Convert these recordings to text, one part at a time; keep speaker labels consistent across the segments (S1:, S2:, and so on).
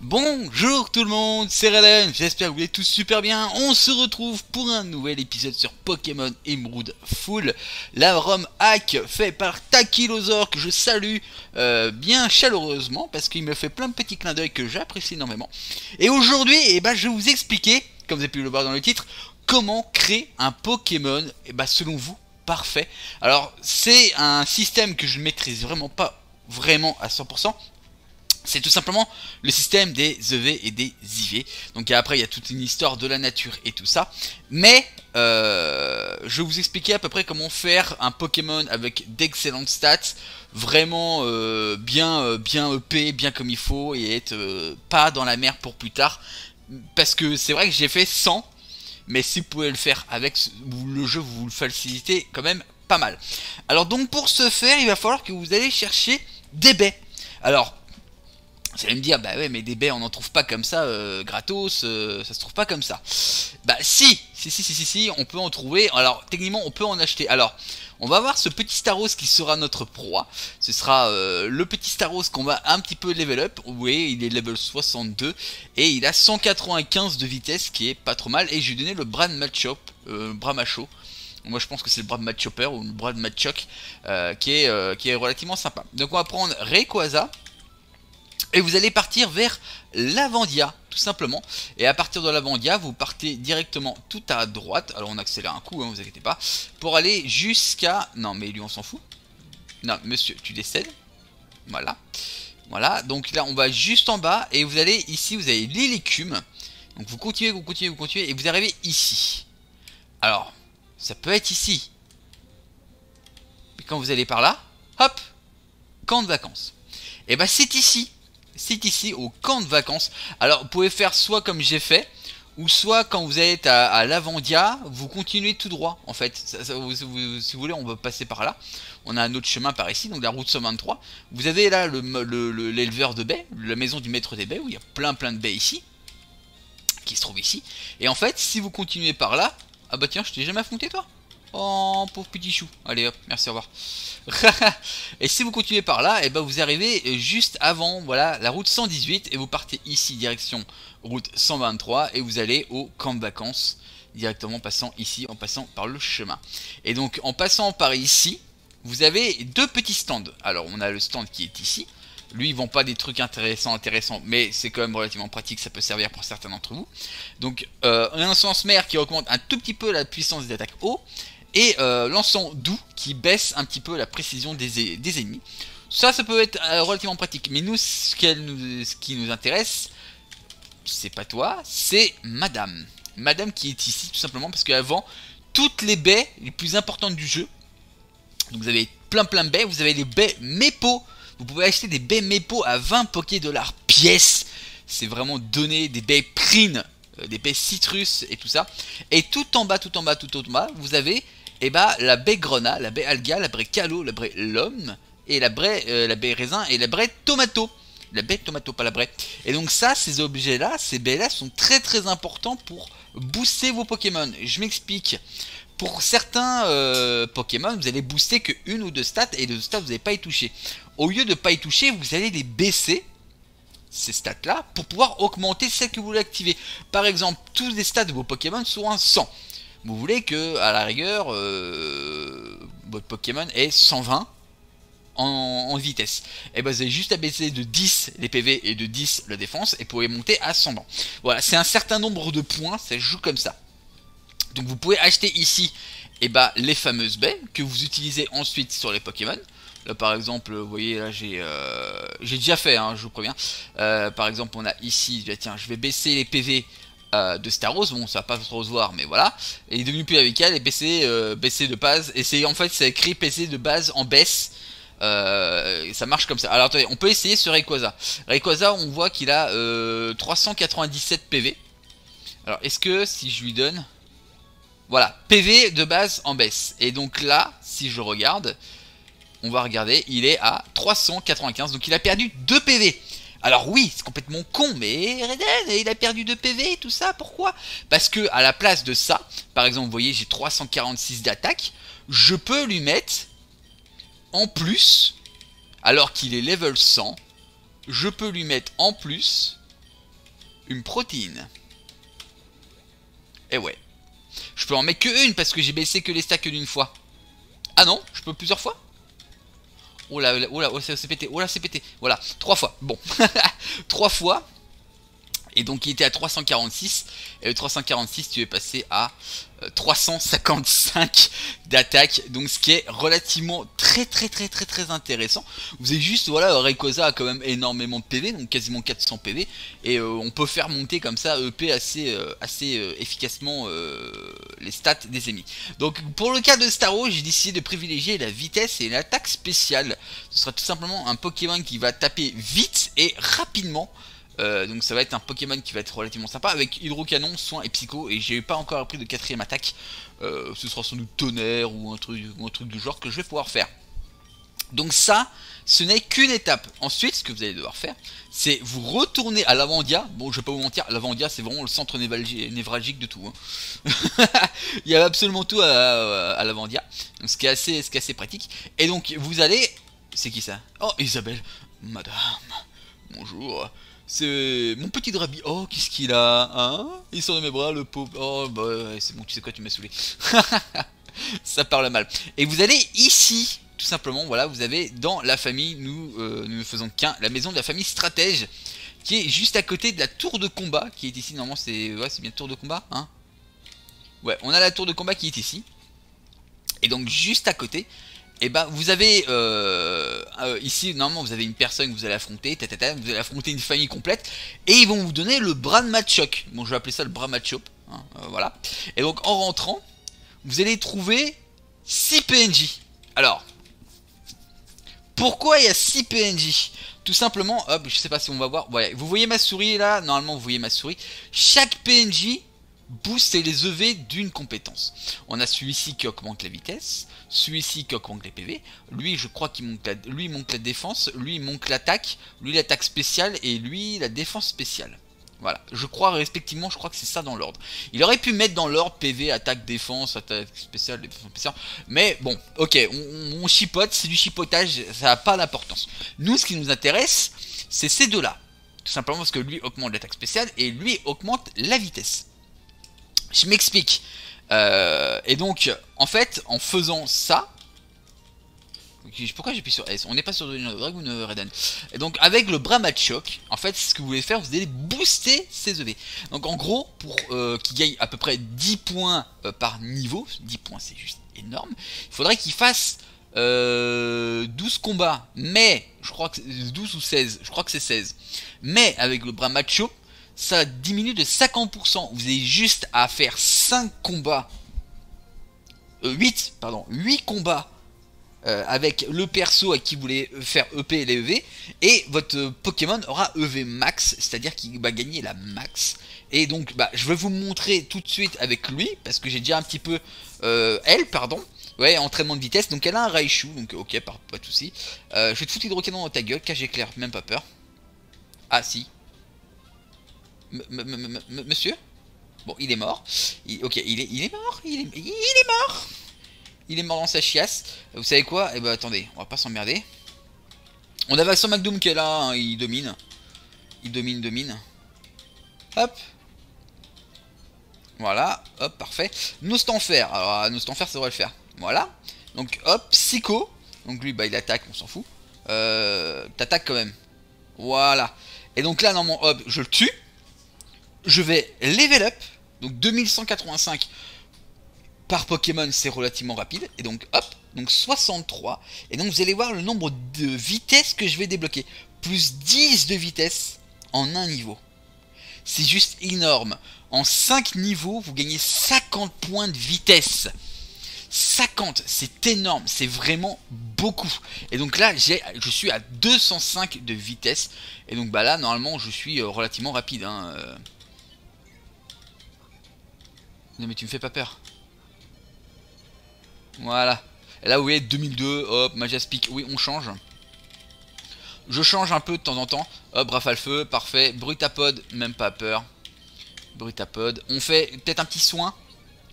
S1: Bonjour tout le monde, c'est Reden, j'espère que vous allez tous super bien. On se retrouve pour un nouvel épisode sur Pokémon Emerald Full, la ROM hack fait par Takilosaur que je salue euh, bien chaleureusement parce qu'il me fait plein de petits clins d'œil que j'apprécie énormément. Et aujourd'hui, eh ben, je vais vous expliquer, comme vous avez pu le voir dans le titre, comment créer un Pokémon, eh ben, selon vous, parfait. Alors, c'est un système que je ne maîtrise vraiment pas vraiment à 100%, c'est tout simplement le système des EV et des IV. Donc après, il y a toute une histoire de la nature et tout ça. Mais euh, je vais vous expliquer à peu près comment faire un Pokémon avec d'excellentes stats, vraiment euh, bien, euh, bien EP, bien comme il faut, et être pas dans la mer pour plus tard. Parce que c'est vrai que j'ai fait 100, mais si vous pouvez le faire avec le jeu, vous le facilitez quand même pas mal. Alors donc pour ce faire, il va falloir que vous allez chercher des baies. Alors, vous allez me dire, bah ouais, mais des baies, on n'en trouve pas comme ça, euh, gratos, euh, ça se trouve pas comme ça. Bah si, si, si, si, si, si, on peut en trouver. Alors, techniquement, on peut en acheter. Alors, on va voir ce petit Staros qui sera notre proie. Ce sera euh, le petit Staros qu'on va un petit peu level up. Voyez, il est level 62 et il a 195 de vitesse, qui est pas trop mal. Et je lui ai donné le Brad Machop, euh, Bramacho. Moi je pense que c'est le bras de Chopper ou le bras de Matchok qui, est, qui est relativement sympa. Donc on va prendre Rayquaza et vous allez partir vers Lavandia, tout simplement. Et à partir de Lavandia, vous partez directement tout à droite. Alors on accélère un coup, hein, vous inquiétez pas. Pour aller jusqu'à... Non, mais lui on s'en fout. Non, monsieur, tu décèdes. Voilà. Voilà, donc là on va juste en bas. Et vous allez ici, vous avez l'hélicum. Donc vous continuez, vous continuez, vous continuez. Et vous arrivez ici. Alors, ça peut être ici. Mais quand vous allez par là, hop, camp de vacances. Et eh bah ben, c'est ici c'est ici au camp de vacances. Alors vous pouvez faire soit comme j'ai fait, ou soit quand vous êtes à, Lavandia, vous continuez tout droit en fait. si vous voulez, on va passer par là. On a un autre chemin par ici, donc la route 123. Vous avez là l'éleveur de baies, la maison du maître des baies, où il y a plein plein de baies ici, qui se trouvent ici. Et en fait, si vous continuez par là, ah bah tiens, je t'ai jamais affronté toi Oh, pauvre petit chou. Allez hop, merci, au revoir. et si vous continuez par là, et eh ben vous arrivez juste avant, voilà, la route 118 et vous partez ici direction route 123 et vous allez au camp de vacances directement passant ici en passant par le chemin. Et donc en passant par ici, vous avez deux petits stands. Alors on a le stand qui est ici. Lui, ils vend pas des trucs intéressants, intéressants, mais c'est quand même relativement pratique, ça peut servir pour certains d'entre vous. Donc, euh, un sens mer qui augmente un tout petit peu la puissance des attaques haut, et euh, doux qui baisse un petit peu la précision des, des ennemis. Ça, ça peut être euh, relativement pratique. Mais nous, ce, ce qui nous intéresse, c'est pas toi, c'est Madame. Madame qui est ici tout simplement parce qu'avant, toutes les baies les plus importantes du jeu, donc vous avez plein plein de baies, vous avez les baies Mepo. Vous pouvez acheter des baies Mepo à 20 Poké dollars pièce. C'est vraiment donné des baies Prine, euh, des baies Citrus et tout ça. Et tout en bas, tout en bas, tout en bas, vous avez et eh bah la baie grenat, la baie alga, la baie calo, la baie l'homme, et la baie, euh, la baie raisin et la baie tomato. La baie tomato, pas la baie. Et donc ça, ces objets-là, ces baies-là sont très très importants pour booster vos Pokémon. Je m'explique. Pour certains euh, Pokémon, vous allez booster que une ou deux stats et les deux stats vous n'allez pas y toucher. Au lieu de pas y toucher, vous allez les baisser ces stats là pour pouvoir augmenter celles que vous voulez activer. Par exemple, tous les stats de vos Pokémon sont un 100 vous voulez que, à la rigueur, euh, votre Pokémon ait 120 en, vitesse. Et eh ben vous avez juste à baisser de 10 les PV et de 10 la défense et pouvez monter à 120. Voilà, c'est un certain nombre de points, ça joue comme ça. Donc vous pouvez acheter ici et eh ben, les fameuses baies que vous utilisez ensuite sur les Pokémon. Là par exemple, vous voyez là j'ai euh, déjà fait, hein, je vous préviens. Euh, par exemple on a ici, tiens je vais baisser les PV euh, de Star Wars, bon ça va pas trop se voir mais voilà, et il est devenu plus elle et PC, euh, de base, et c'est en fait c'est écrit PC de base en baisse, euh, ça marche comme ça. Alors attendez, on peut essayer ce Rayquaza. Rayquaza on voit qu'il a 397 PV. Alors est-ce que si je lui donne, voilà, PV de base en baisse, et donc là, si je regarde, on va regarder, il est à 395, donc il a perdu 2 PV. Alors oui, c'est complètement con, mais Reden, il a perdu de PV, tout ça, pourquoi? Parce que à la place de ça, par exemple, vous voyez, j'ai 346 d'attaque, je peux lui mettre en plus, alors qu'il est level 100, je peux lui mettre en plus une protéine. Et eh ouais. Je peux en mettre que une parce que j'ai baissé que les stacks d'une fois. Ah non, je peux plusieurs fois? Oh là, oh c'est pété, oh là c'est pété. Voilà, trois fois. Bon, trois fois. Et donc il était à 346. Et le 346, tu es passé à 355 euh, d'attaque. Donc ce qui est relativement très très très très très intéressant. Vous avez juste, voilà, Rayquaza a quand même énormément de PV, donc quasiment 400 PV. Et euh, on peut faire monter comme ça EP assez, euh, efficacement les stats des ennemis. Donc pour le cas de Starro, j'ai décidé de privilégier la vitesse et l'attaque spéciale. Ce sera tout simplement un Pokémon qui va taper vite et rapidement. Euh, donc ça va être un Pokémon qui va être relativement sympa avec Hydrocanon, Soin et Psycho et j'ai pas encore appris de quatrième attaque. Euh, ce sera sans doute Tonnerre ou un truc, un truc du genre que je vais pouvoir faire. Donc ça, ce n'est qu'une étape. Ensuite, ce que vous allez devoir faire, c'est vous retourner à l'Avandia. Bon, je vais pas vous mentir, l'Avandia c'est vraiment le centre névralgique de tout. Hein. Il y a absolument tout à, à l'Avandia. Donc ce qui, est assez, ce qui est assez pratique. Et donc vous allez... C'est qui ça? Oh, Isabelle. Madame. Bonjour. C'est mon petit Drabi. Oh, qu'est-ce qu'il a Hein? Il sort de mes bras, le pauvre. Oh, bah c'est bon, tu sais quoi, tu m'as saoulé. Ça parle mal. Et vous allez ici, tout simplement, voilà, vous avez dans la famille, nous, euh, nous ne faisons qu'un, la maison de la famille stratège, qui est juste à côté de la tour de combat, qui est ici, normalement c'est ouais, bien tour de combat, hein? Ouais, on a la tour de combat qui est ici. Et donc juste à côté, et eh ben vous avez euh, euh, ici normalement vous avez une personne que vous allez affronter, vous allez affronter une famille complète et ils vont vous donner le bras de Machoc. Bon je vais appeler ça le bras Machoc, hein, euh, voilà. Et donc en rentrant, vous allez trouver 6 PNJ. Alors, pourquoi il y a 6 PNJ Tout simplement, hop, je sais pas si on va voir, vous voyez ma souris là, normalement vous voyez ma souris. Chaque PNJ booste les EV d'une compétence. On a celui-ci qui augmente la vitesse, celui-ci qui augmente les PV, lui je crois qu'il monte la, lui la défense, lui monte l'attaque, lui l'attaque spéciale et lui la défense spéciale. Voilà, je crois respectivement, je crois que c'est ça dans l'ordre. Il aurait pu mettre dans l'ordre PV, attaque, défense, attaque spéciale, défense spéciale. Mais bon, ok, on, chipote, c'est du chipotage, ça n'a pas d'importance. Nous, ce qui nous intéresse, c'est ces deux-là. Tout simplement parce que lui augmente l'attaque spéciale et lui augmente la vitesse. Je m'explique. Euh, et donc, en fait, en faisant ça... Pourquoi j'appuie sur S? On n'est pas sur Dragon Raiden. Et donc, avec le bras Choc, en fait, ce que vous voulez faire, vous allez booster ces EV. Donc, en gros, pour euh, qu'il gagne à peu près 10 points euh, par niveau, 10 points c'est juste énorme, il faudrait qu'il fasse 12 combats, mais je crois que 12 ou 16, je crois que c'est 16. Mais avec le bras macho, ça diminue de 50%. Vous avez juste à faire 5 combats. 8, euh, pardon, 8 combats euh, avec le perso à qui vous voulez faire EP et les EV. Et votre Pokémon aura EV max, c'est-à-dire qu'il va gagner la max. Et donc, bah, je vais vous montrer tout de suite avec lui, parce que j'ai déjà un petit peu... Euh, elle, pardon. Ouais, entraînement de vitesse. Donc elle a un Raichu, donc ok, pas, de soucis. je vais te foutre hydrocanon dans ta gueule, cage éclair, même pas peur. Ah si, Monsieur? Bon, il est mort. ok, il est, il est mort. Il est, il est mort. Il est mort dans sa chiasse. Vous savez quoi? Eh ben attendez, on va pas s'emmerder. On a Vincent McDoom qui est là, hein, il domine. Il domine, domine. Hop. Voilà, hop, parfait. Nostanfer, alors Nostanfer ça devrait le faire. Voilà. Donc hop, Psycho. Donc lui, bah il attaque, on s'en fout. Euh, T'attaques quand même. Voilà. Et donc là, normalement, hop, je le tue je vais level up, donc 2185 par Pokémon, c'est relativement rapide, et donc hop, donc 63, et donc vous allez voir le nombre de vitesses que je vais débloquer, plus 10 de vitesse en un niveau. C'est juste énorme. En 5 niveaux, vous gagnez 50 points de vitesse. 50, c'est énorme, c'est vraiment beaucoup. Et donc là, je suis à 205 de vitesse. Et donc bah là, normalement, je suis euh, relativement rapide. Hein. Non mais tu me fais pas peur. Voilà. Et là vous voyez 2002, hop, Majaspic, oui on change. Je change un peu de temps en temps. Hop, rafale feu, parfait. Brutapod, même pas peur. Brutapod. On fait peut-être un petit soin.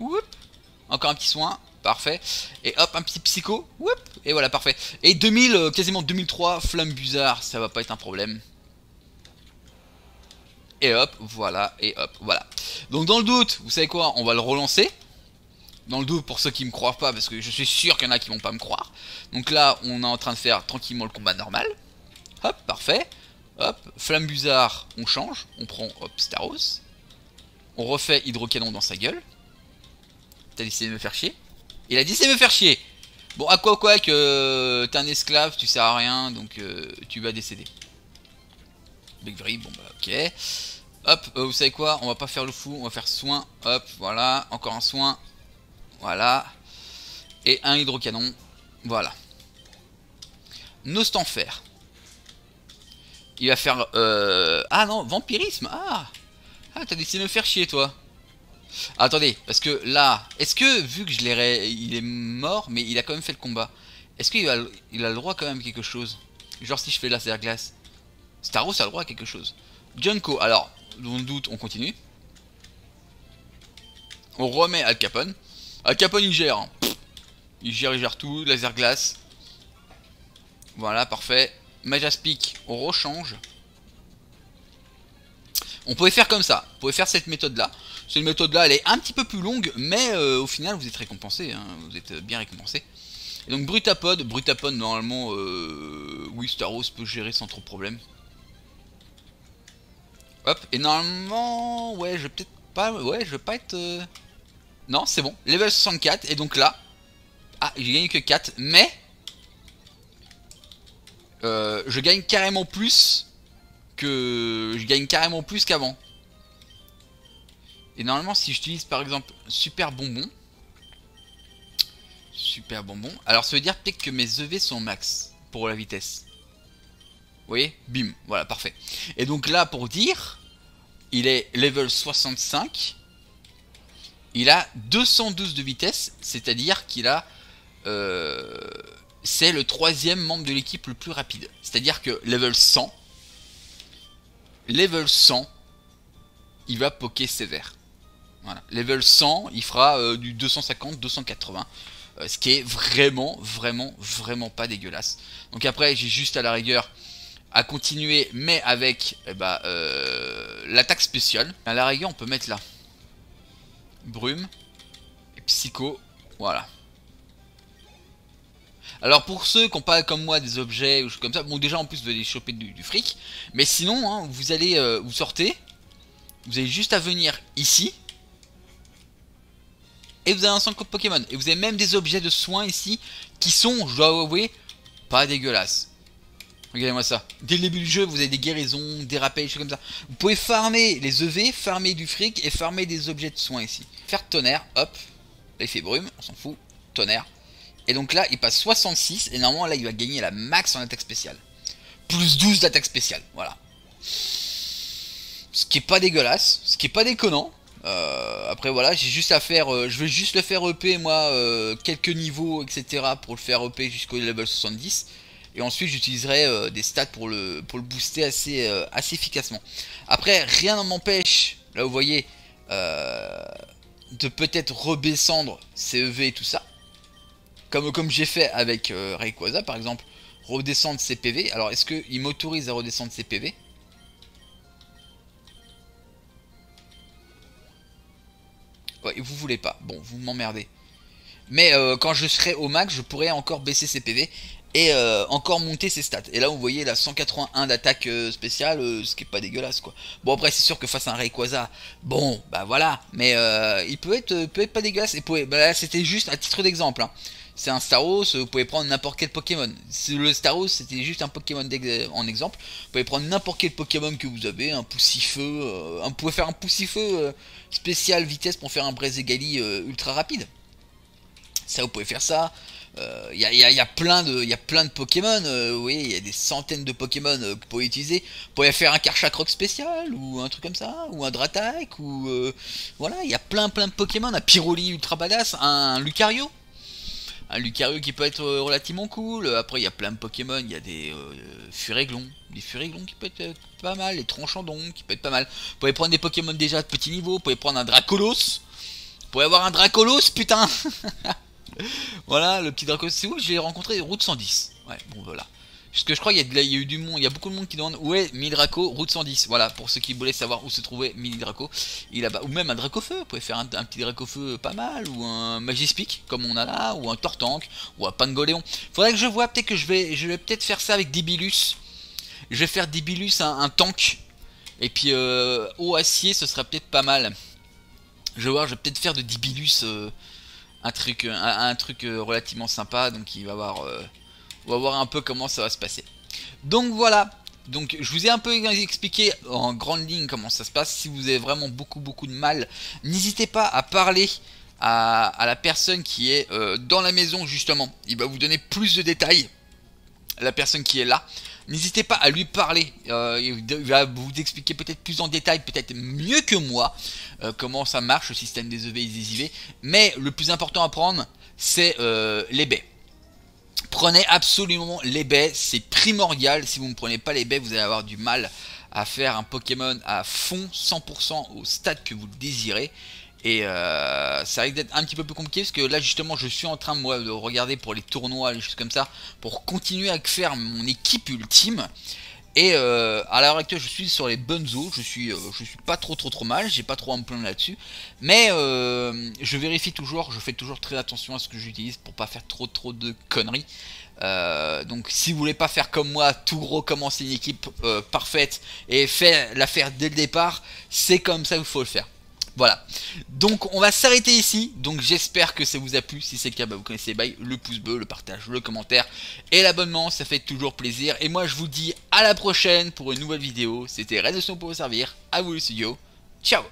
S1: Oup. Encore un petit soin. Parfait. Et hop, un petit psycho. Oup. Et voilà, parfait. Et 2000, euh, quasiment 2003, flamme bizarre, ça va pas être un problème. Et hop, voilà, et hop, voilà. Donc dans le doute, vous savez quoi, on va le relancer. Dans le doute, pour ceux qui me croient pas, parce que je suis sûr qu'il y en a qui vont pas me croire. Donc là, on est en train de faire tranquillement le combat normal. Hop, parfait. Hop, flamme bizarre, on change, on prend, hop, Staros. On refait hydrocanon dans sa gueule. T'as décidé de me faire chier Il a dit c'est me faire chier Bon, à quoi quoi que euh, t'es un esclave, tu sers à rien, donc euh, tu vas décéder. Bon bah ok. Hop, euh, vous savez quoi On va pas faire le fou, on va faire soin. Hop, voilà, encore un soin. Voilà. Et un hydrocanon. Voilà. fer Il va faire... Ah non, vampirisme Ah Ah, t'as décidé de me faire chier, toi. Attendez, parce que là... Est-ce que, vu que je l'ai... Il est mort, mais il a quand même fait le combat. Est-ce qu'il a... Il a le droit quand même quelque chose? Genre si je fais laser glace. Staros a le droit à quelque chose. Junko, alors, le doute, on continue. On remet Al Capone. Al Capone, il gère. Il gère, il gère tout. Laser glace. Voilà, parfait. Majaspic, on rechange. On pouvait faire comme ça. On pouvait faire cette méthode-là. Cette méthode-là, elle est un petit peu plus longue, mais euh, au final, vous êtes récompensé. Hein. vous êtes bien récompensé. Et donc, Brutapod. Brutapod, normalement, euh, oui, Staros peut gérer sans trop de problème. Hop, et normalement, ouais, je vais peut-être pas, ouais, je vais pas être... Euh, non, c'est bon, level 64, et donc là, ah, j'ai gagné que 4, mais... Euh, je gagne carrément plus que... Je gagne carrément plus qu'avant. Et normalement, si j'utilise par exemple Super Bonbon... Super Bonbon... Alors, ça veut dire peut-être que mes EV sont max pour la vitesse. Vous voyez Bim, voilà, parfait. Et donc là, pour dire, il est level 65. Il a 212 de vitesse, c'est-à-dire qu'il a... Euh, c'est le troisième membre de l'équipe le plus rapide. C'est-à-dire que level 100, level 100, il va poker sévère. Voilà. Level 100, il fera euh, du 250-280. Euh, ce qui est vraiment, vraiment, vraiment pas dégueulasse. Donc après, j'ai juste à la rigueur à continuer, mais avec eh ben, euh, l'attaque spéciale. À la rigueur, on peut mettre là. Brume. Psycho. Voilà. Alors pour ceux qui n'ont pas comme moi des objets ou choses comme ça, bon déjà en plus vous allez choper du, fric, mais sinon hein, vous allez euh, vous sortez, vous avez juste à venir ici, et vous avez un centre Pokémon, et vous avez même des objets de soins ici, qui sont, je dois avouer, pas dégueulasses. Regardez-moi ça. Dès le début du jeu, vous avez des guérisons, des rappels, des choses comme ça. Vous pouvez farmer les EV, farmer du fric et farmer des objets de soins ici. Faire tonnerre, hop. Là, il fait brume, on s'en fout. Tonnerre. Et donc là, il passe 66 et normalement, là, il va gagner la max en attaque spéciale. Plus 12 d'attaque spéciale, voilà. Ce qui est pas dégueulasse, ce qui est pas déconnant. Euh, après voilà, j'ai juste à faire, euh, je vais juste le faire EP moi, euh, quelques niveaux, etc. pour le faire EP jusqu'au level 70. Et ensuite j'utiliserai euh, des stats pour le, pour le booster assez, euh, assez efficacement. Après rien ne m'empêche, là vous voyez, euh, de peut-être redescendre ses EV et tout ça. Comme, comme j'ai fait avec Rayquaza par exemple, redescendre ses PV. Alors est-ce qu'il m'autorise à redescendre ses PV Ouais, vous voulez pas. Bon, vous m'emmerdez. Mais quand je serai au max, je pourrai encore baisser ses PV et euh, encore monter ses stats. Et là, vous voyez la 181 d'attaque euh, spéciale, euh, ce qui est pas dégueulasse quoi. Bon après, c'est sûr que face à un Rayquaza, bon, bah voilà, mais il peut être, peut être pas dégueulasse. Et bah, c'était juste à titre d'exemple. Hein. C'est un Staros, vous pouvez prendre n'importe quel Pokémon. Le Staros, c'était juste un Pokémon en exemple. Vous pouvez prendre n'importe quel Pokémon que vous avez, un Poussifeu, vous pouvez faire un Poussifeu spécial vitesse pour faire un Brézégali ultra rapide. Ça, vous pouvez faire ça. Il euh, y, a, plein de, y a plein de Pokémon, euh, oui, il y a des centaines de Pokémon euh, que vous pouvez utiliser. Vous pouvez faire un Karchakroc spécial, ou un truc comme ça, ou un Dratak, ou... voilà, il y a plein plein de Pokémon, un Pyroli ultra badass, un Lucario. Un Lucario qui peut être relativement cool. Après, il y a plein de Pokémon, il y a des Furéglons, des Furéglons qui peuvent être pas mal, les Tranchantons qui peuvent être pas mal. Vous pouvez prendre des Pokémon déjà de petit niveau, vous pouvez prendre un Dracolos. Vous pouvez avoir un Dracolos, putain voilà, le petit Draco. C'est où je l'ai rencontré? Route 110. Ouais, bon voilà. Parce que je crois qu'il y, a eu du monde, il y a beaucoup de monde qui demande où est Mini Draco, route 110. Voilà, pour ceux qui voulaient savoir où se trouvait Mini Draco. Il là-bas. Ou même un Dracofeu, vous pouvez faire un, petit Dracofeu pas mal, ou un Magispic, comme on a là, ou un Tortank, ou un Pangoléon. Faudrait que je vois, peut-être que je vais, je vais peut-être faire ça avec Dibilus. Je vais faire Dibilus un, un tank. Et puis euh, au acier, ce sera peut-être pas mal. Je vais voir, je vais peut-être faire de Dibilus euh, un truc, un, truc euh, relativement sympa. Donc il va voir, on va voir un peu comment ça va se passer. Donc voilà. Donc je vous ai un peu expliqué en grande ligne comment ça se passe. Si vous avez vraiment beaucoup beaucoup de mal, n'hésitez pas à parler à, la personne qui est dans la maison justement. Il va vous donner plus de détails. La personne qui est là. N'hésitez pas à lui parler. Euh, il va vous expliquer peut-être plus en détail, peut-être mieux que moi, euh, comment ça marche le système des EV et des IV. Mais le plus important à prendre, c'est euh, les baies. Prenez absolument les baies, c'est primordial. Si vous ne prenez pas les baies, vous allez avoir du mal à faire un Pokémon à fond, 100% au stade que vous désirez. Et euh, ça risque d'être un petit peu plus compliqué parce que là justement je suis en train moi, de regarder pour les tournois, les choses comme ça, pour continuer à faire mon équipe ultime. Et euh, à l'heure actuelle je suis sur les bonnes eaux, je suis, euh, je suis pas trop trop trop mal, j'ai pas trop à me plaindre là-dessus. Mais je vérifie toujours, je fais toujours très attention à ce que j'utilise pour pas faire trop trop de conneries. donc si vous voulez pas faire comme moi, tout gros commencer une équipe parfaite et faire la faire dès le départ, c'est comme ça qu'il faut le faire. Voilà. Donc on va s'arrêter ici. Donc j'espère que ça vous a plu. Si c'est le cas, bah, vous connaissez bye, le pouce bleu, le partage, le commentaire et l'abonnement. Ça fait toujours plaisir. Et moi je vous dis à la prochaine pour une nouvelle vidéo. C'était Red pour vous servir. À vous le studio. Ciao